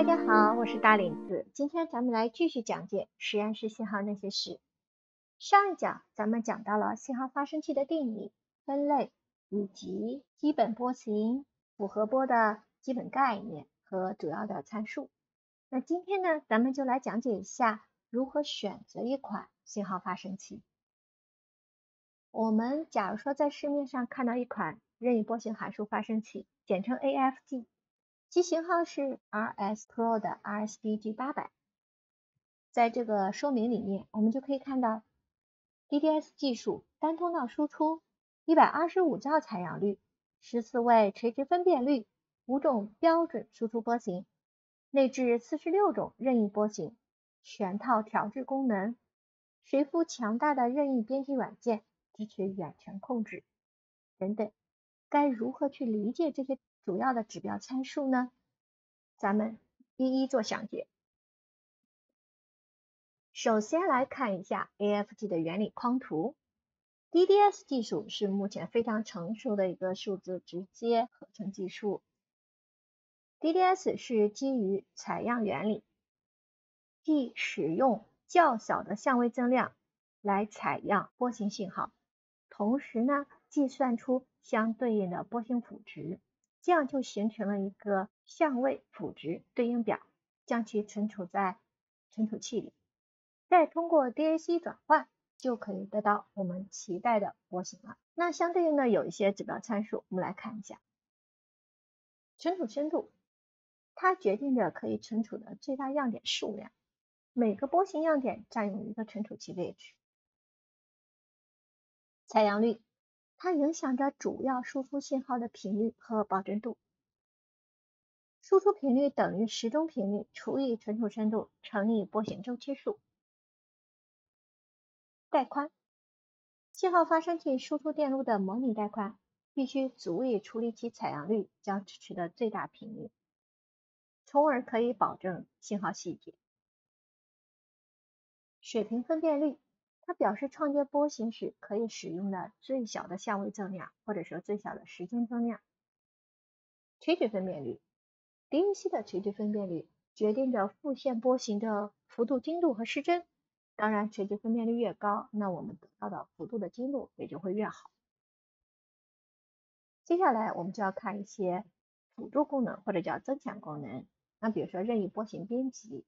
大家好，我是大领子，今天咱们来继续讲解实验室信号那些事。上一讲咱们讲到了信号发生器的定义、分类以及基本波形、复合波的基本概念和主要的参数。那今天呢，咱们就来讲解一下如何选择一款信号发生器。我们假如说在市面上看到一款任意波形函数发生器，简称 AFG，其型号是 RS Pro 的 RSDG 八百。在这个说明里面，我们就可以看到 DDS 技术单通道输出，一百二十五兆采样率，十四位垂直分辨率，五种标准输出波形，内置四十六种任意波形，全套调制功能，随附强大的任意编辑软件。支持远程控制等等，该如何去理解这些主要的指标参数呢？咱们一一做详解。首先来看一下 AFG 的原理框图。DDS 技术是目前非常成熟的一个数字直接合成技术。DDS 是基于采样原理，即使用较小的相位增量来采样波形信号。同时呢，计算出相对应的波形辅值，这样就形成了一个相位辅值对应表，将其存储在存储器里，再通过 DAC 转换，就可以得到我们期待的波形了。那相对应的有一些指标参数，我们来看一下，存储深度，它决定着可以存储的最大样点数量，每个波形样点占用一个存储器位置。采样率，它影响着主要输出信号的频率和保真度。输出频率等于时钟频率除以存储深度乘以波形周期数。带宽，信号发生器输出电路的模拟带宽必须足以处理其采样率将支持的最大频率，从而可以保证信号细节。水平分辨率。它表示创建波形时可以使用的最小的相位增量，或者说最小的时间增量。垂直分辨率，DAC 的垂直分辨率决定着复现波形的幅度精度和失真。当然，垂直分辨率越高，那我们得到的幅度的精度也就会越好。接下来我们就要看一些辅助功能或者叫增强功能。那比如说任意波形编辑，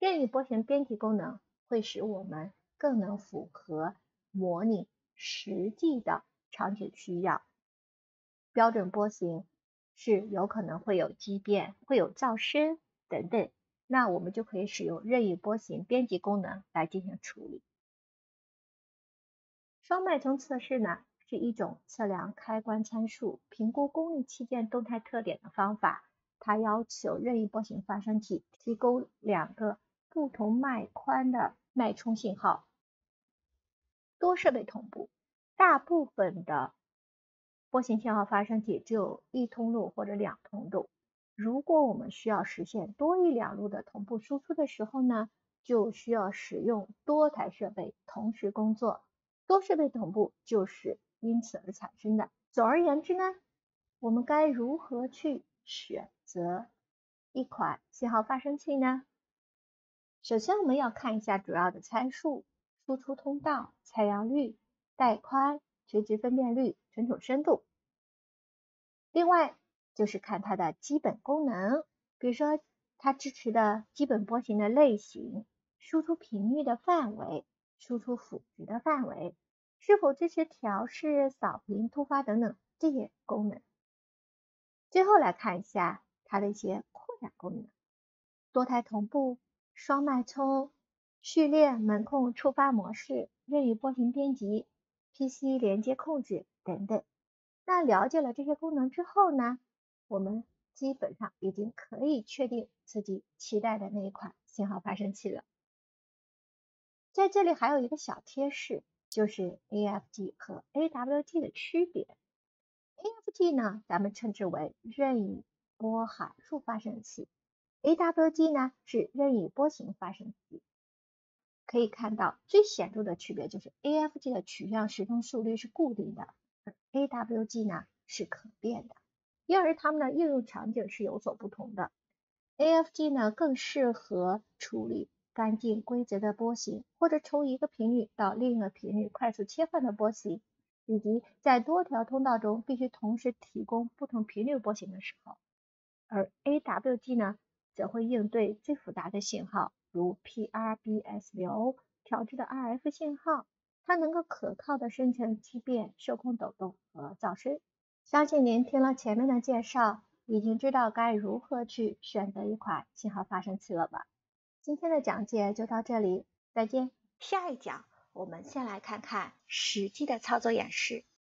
任意波形编辑功能会使我们更能符合模拟实际的场景需要。标准波形是有可能会有畸变、会有噪声等等，那我们就可以使用任意波形编辑功能来进行处理。双脉冲测试呢，是一种测量开关参数、评估功率器件动态特点的方法。它要求任意波形发生器提供两个不同脉宽的脉冲信号。多设备同步，大部分的波形信号发生器只有一通路或者两通路。如果我们需要实现多一两路的同步输出的时候呢，就需要使用多台设备同时工作。多设备同步就是因此而产生的。总而言之呢，我们该如何去选择一款信号发生器呢？首先，我们要看一下主要的参数。输出通道、采样率、带宽、垂直分辨率、存储深度。另外就是看它的基本功能，比如说它支持的基本波形的类型、输出频率的范围、输出辅值的范围，是否支持调试、扫频、突发等等这些功能。最后来看一下它的一些扩展功能：多台同步、双脉冲。序列、门控、触发模式、任意波形编辑、PC 连接控制等等。那了解了这些功能之后呢，我们基本上已经可以确定自己期待的那一款信号发生器了。在这里还有一个小贴士，就是 AFG 和 AWG 的区别。AFG 呢，咱们称之为任意波函数发生器；AWG 呢，是任意波形发生器。可以看到最显著的区别就是 AFG 的取样时钟速率是固定的，而 AWG 呢是可变的，因而它们的应用场景是有所不同的。AFG 呢更适合处理干净规则的波形，或者从一个频率到另一个频率快速切换的波形，以及在多条通道中必须同时提供不同频率波形的时候。而 AWG 呢，则会应对最复杂的信号，如 PRBSLO 调制的 RF 信号，它能够可靠的生成畸变、受控抖动和噪声。相信您听了前面的介绍。已经知道该如何去选择一款信号发生器了吧？今天的讲解就到这里，再见。下一讲我们先来看看实际的操作演示。